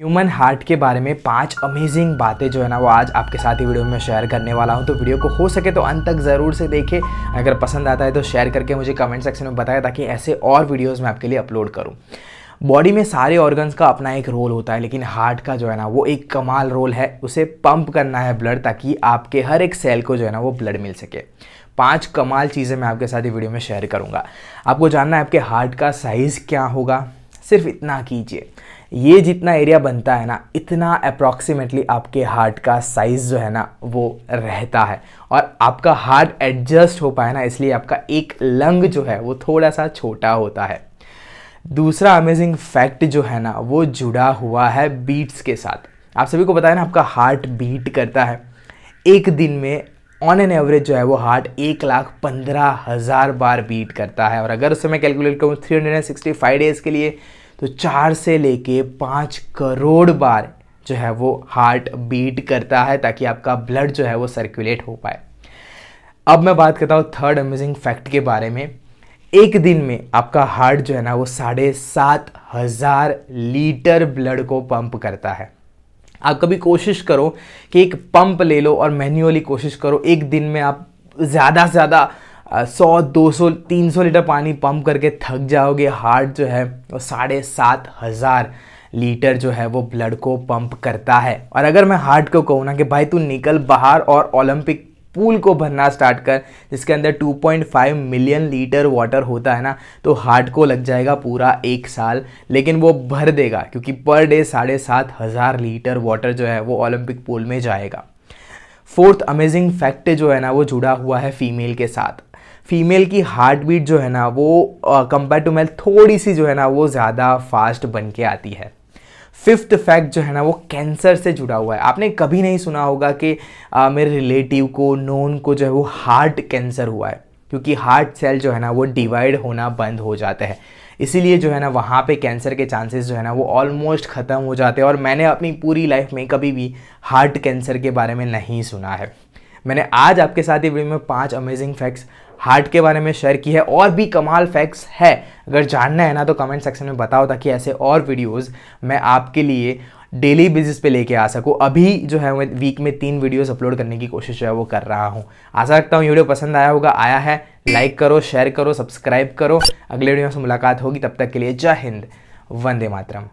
Human heart के बारे में पाँच अमेजिंग बातें जो है ना वो आज आपके साथ ही वीडियो में शेयर करने वाला हूँ। तो वीडियो को हो सके तो अंत तक ज़रूर से देखें। अगर पसंद आता है तो शेयर करके मुझे कमेंट सेक्शन में बताएँ ताकि ऐसे और वीडियोस मैं आपके लिए अपलोड करूँ। बॉडी में सारे ऑर्गन्स का अपना एक रोल होता है, लेकिन हार्ट का जो है ना वो एक कमाल रोल है। उसे पंप करना है ब्लड ताकि आपके हर एक सेल को जो है ना वो ब्लड मिल सके। पाँच कमाल चीज़ें मैं आपके साथ ही वीडियो में शेयर करूँगा। आपको जानना है आपके हार्ट का साइज़ क्या होगा? सिर्फ़ इतना कीजिए। ये जितना एरिया बनता है ना, इतना अप्रॉक्सीमेटली आपके हार्ट का साइज़ जो है ना, वो रहता है। और आपका हार्ट एडजस्ट हो पाए ना, इसलिए आपका एक लंग जो है, वो थोड़ा सा छोटा होता है। दूसरा अमेजिंग फैक्ट जो है ना, वो जुड़ा हुआ है बीट्स के साथ। आप सभी को बताया ना, आपका हार्ट बीट करता है। एक दिन में ऑन एन एवरेज जो है, वो हार्ट एक लाख पंद्रह हज़ार बार बीट करता है। और अगर उससे मैं कैलकुलेट करूँ three hundred and sixty five days के लिए तो चार से लेके पाँच करोड़ बार जो है वो हार्ट बीट करता है ताकि आपका ब्लड जो है वो सर्कुलेट हो पाए। अब मैं बात करता हूँ थर्ड अमेजिंग फैक्ट के बारे में। एक दिन में आपका हार्ट जो है ना वो साढ़े सात हज़ार लीटर ब्लड को पंप करता है। आप कभी कोशिश करो कि एक पंप ले लो और मैन्युअली कोशिश करो, एक दिन में आप ज़्यादा से ज़्यादा सौ, दो सौ, तीन सौ लीटर पानी पंप करके थक जाओगे, हार्ट जो है वो साढ़े सात हज़ार लीटर जो है वो ब्लड को पंप करता है। और अगर मैं हार्ट को कहूँ ना कि भाई तू निकल बाहर और ओलंपिक पूल को भरना स्टार्ट कर, जिसके अंदर 2.5 मिलियन लीटर वाटर होता है ना तो हार्ट को लग जाएगा पूरा एक साल, लेकिन वो भर देगा, क्योंकि पर डे साढ़े सात हज़ार लीटर वाटर जो है वो ओलंपिक पूल में जाएगा। फोर्थ अमेजिंग फैक्ट जो है ना, वो जुड़ा हुआ है फीमेल के साथ। फीमेल की हार्ट बीट जो है ना वो कंपेयर टू मेल थोड़ी सी जो है ना वो ज़्यादा फास्ट बन के आती है। फिफ्थ फैक्ट जो है ना वो कैंसर से जुड़ा हुआ है। आपने कभी नहीं सुना होगा कि आ, मेरे रिलेटिव को नोन को जो है वो हार्ट कैंसर हुआ है। क्योंकि हार्ट सेल जो है ना वो डिवाइड होना बंद हो जाते हैं। इसीलिए जो है ना वहाँ पे कैंसर के चांसेस जो है ना वो ऑलमोस्ट ख़त्म हो जाते हैं। और मैंने अपनी पूरी लाइफ में कभी भी हार्ट कैंसर के बारे में नहीं सुना है। मैंने आज आपके साथ ही वीडियो में पाँच अमेजिंग फैक्ट्स हार्ट के बारे में शेयर की है और भी कमाल फैक्ट्स है। अगर जानना है ना तो कमेंट सेक्शन में बताओ ताकि ऐसे और वीडियोस मैं आपके लिए डेली बेसिस पे लेके आ सकूँ। अभी जो है, मैं वीक में तीन वीडियोस अपलोड करने की कोशिश जो है, वो कर रहा हूँ। आशा रखता हूँ वीडियो पसंद आया होगा, आया है। लाइक करो शेयर करो सब्सक्राइब करो। अगले वीडियो से मुलाकात होगी। तब तक के लिए जय हिंद, वंदे मातरम।